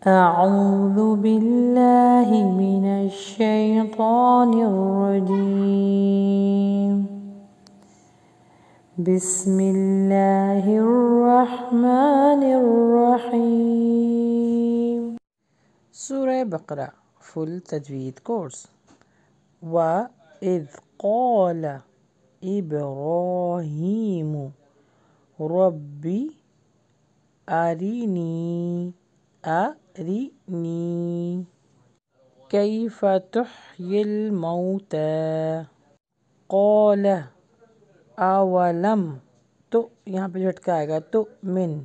أعوذ بالله من الشيطان الرجيم. بسم الله الرحمن الرحيم. سورة بقرة فل تجويد كورس وإذ قال إبراهيم ربي أرني أرني كيف تحيي الموتى قال أولم तो यहाँ पे झटका आएगा तो मिन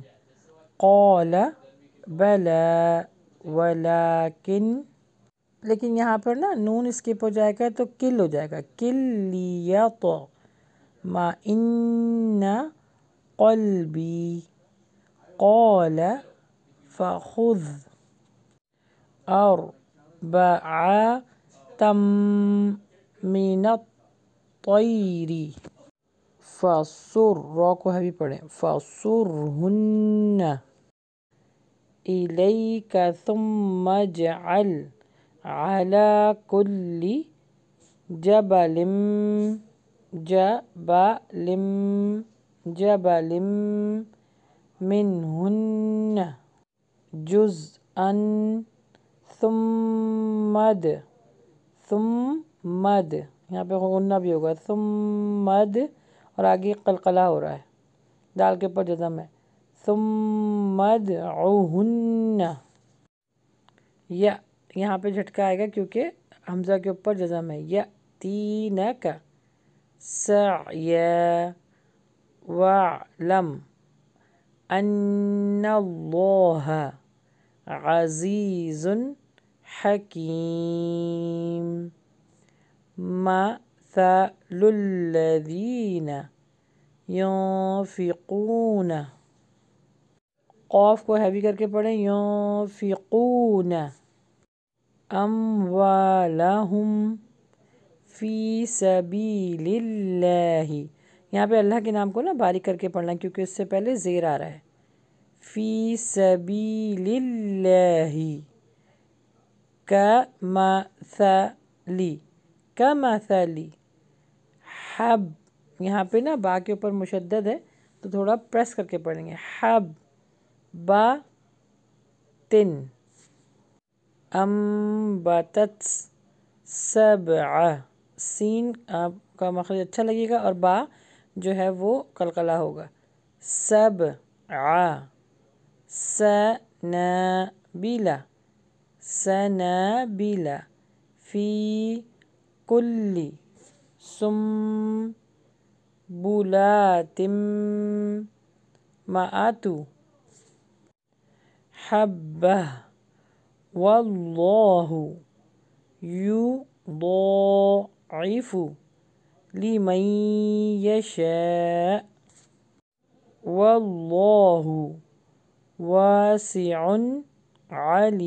कौल बला वलाकिन लेकिन यहाँ पर ना नून स्किप हो जाएगा तो किल हो जाएगा किल लिया तो मा इन्ना कल्बी कौल फ़ुज़ तम मिन तैरी फ़सुर रॉ को हैवी पढ़ें फ़सुर हुन्न इलैका थुम्मा जअल अला कुल्ली जबलिम जबलिम जबलिम मिनहुन्न जुज़अन सुम्मद सुम्मद। यहाँ पे गुन्ना भी होगा, सुम्मद। और आगे कलकला हो रहा है। दाल के ऊपर जजम है। सुम्मद या, यहाँ पे झटका आएगा क्योंकि हमज़ा के ऊपर जजम है। या तीन का वलम अन्नल्लाह अज़ीज़ुन हकीम मसलुल्लज़ीन युनफ़िक़ून क़ौफ़ को हैवी करके पढ़ें युनफ़िक़ून अमवालहुम फ़ी सबीलिल्लाहि यहाँ पे अल्लाह के नाम को ना बारीक करके पढ़ना क्योंकि उससे पहले ज़ेर आ रहा है फ़ी सबीलिल्लाहि कमसली कमसली हब यहाँ पे ना बा के ऊपर मुशद्दद है तो थोड़ा प्रेस करके पढ़ेंगे हब, बा, तिन अम्बतत सब सीन का मखरज अच्छा लगेगा और बा जो है वो कलकला होगा। सब आ سنابلة. سنابلة في كل سنبلة مأتو حبة. والله يضاعف لمن يشاء. والله واسع عليم.